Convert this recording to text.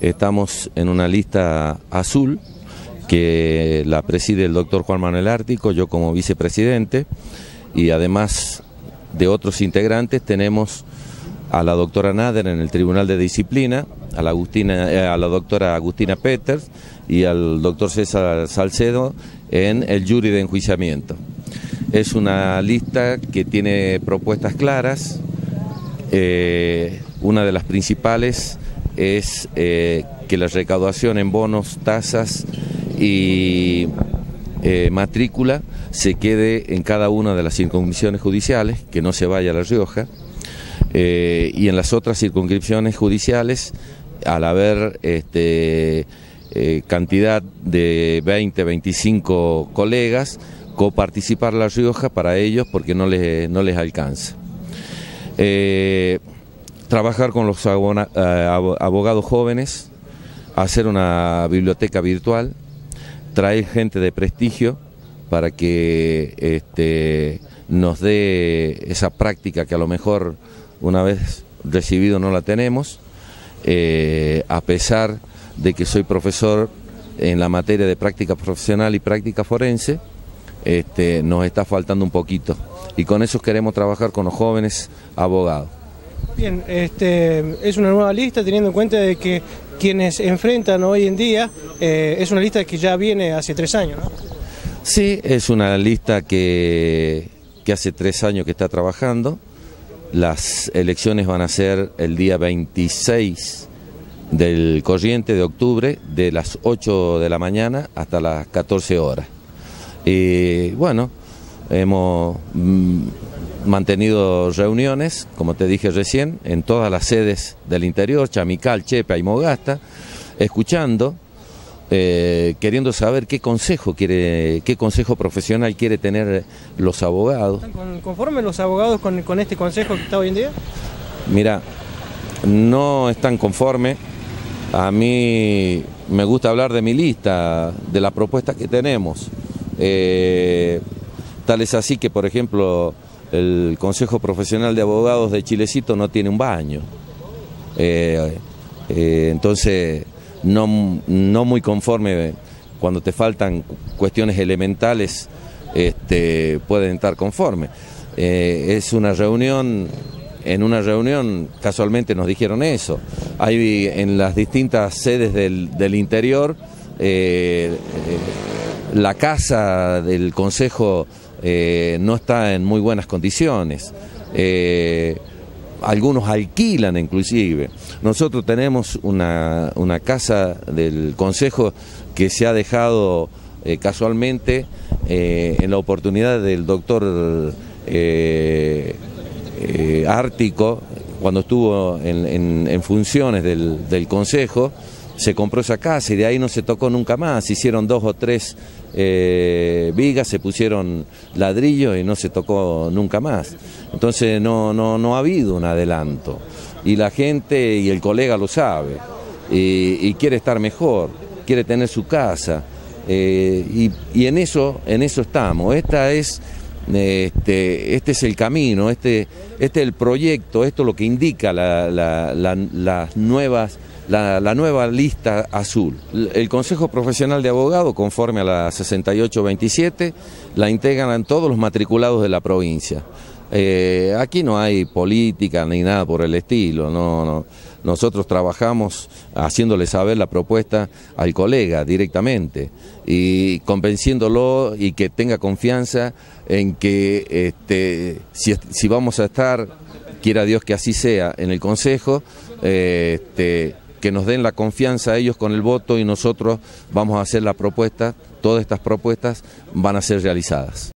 Estamos en una lista azul que la preside el doctor Juan Manuel Ártico, yo como vicepresidente, y además de otros integrantes tenemos a la doctora Nader en el Tribunal de Disciplina, a la, Agustina, eh, a la doctora Agustina Peters y al doctor César Salcedo en el jury de enjuiciamiento. Es una lista que tiene propuestas claras, eh, una de las principales es eh, que la recaudación en bonos, tasas y eh, matrícula se quede en cada una de las circunscripciones judiciales, que no se vaya a La Rioja, eh, y en las otras circunscripciones judiciales, al haber este, cantidad de 20, 25 colegas, coparticipar La Rioja para ellos porque no les, no les alcanza trabajar con los eh, abogados jóvenes, hacer una biblioteca virtual, traer gente de prestigio para que este, nos dé esa práctica que a lo mejor una vez recibido no la tenemos, eh, a pesar de que soy profesor en la materia de práctica profesional y práctica forense, este, nos está faltando un poquito. Y con eso queremos trabajar con los jóvenes abogados. Bien, este, es una nueva lista teniendo en cuenta de que quienes enfrentan hoy en día eh, es una lista que ya viene hace tres años, ¿no? Sí, es una lista que, que hace tres años que está trabajando. Las elecciones van a ser el día 26 del corriente de octubre, de las 8 de la mañana hasta las 14 horas. Y bueno, hemos mm, mantenido reuniones, como te dije recién, en todas las sedes del interior, Chamical, Chepe y Mogasta, escuchando, eh, queriendo saber qué consejo quiere, qué consejo profesional quiere tener los abogados. ¿Están conformes los abogados con, con este consejo que está hoy en día? Mira, no están conformes. A mí me gusta hablar de mi lista, de las propuestas que tenemos. Eh, tal es así que, por ejemplo, el Consejo Profesional de Abogados de Chilecito no tiene un baño. Eh, eh, entonces, no, muy conforme cuando te faltan cuestiones elementales, este, pueden estar conformes. Eh, es una reunión, en una reunión casualmente nos dijeron eso. Hay en las distintas sedes del interior, la casa del Consejo eh, no está en muy buenas condiciones. Eh, algunos alquilan inclusive. Nosotros tenemos una, casa del Consejo que se ha dejado eh, casualmente en la oportunidad del doctor Ártico, cuando estuvo en, funciones del, del Consejo, se compró esa casa y de ahí no se tocó nunca más. Hicieron dos o tres eh, vigas, se pusieron ladrillos y no se tocó nunca más. Entonces no, no, no ha habido un adelanto. Y la gente y el colega lo sabe. Y, quiere estar mejor, quiere tener su casa. Eh, y, en eso, en eso estamos. Esta es este, este es el camino, este, este es el proyecto, esto es lo que indica las nuevas la, nueva lista azul. El Consejo Profesional de Abogados, conforme a la 6827, la integran todos los matriculados de la provincia. Eh, aquí no hay política ni nada por el estilo, no, no. Nosotros trabajamos haciéndole saber la propuesta al colega directamente y convenciéndolo y que tenga confianza en que este, si, vamos a estar, quiera Dios que así sea, en el Consejo, eh, este, que nos den la confianza a ellos con el voto y nosotros vamos a hacer la propuesta, todas estas propuestas van a ser realizadas.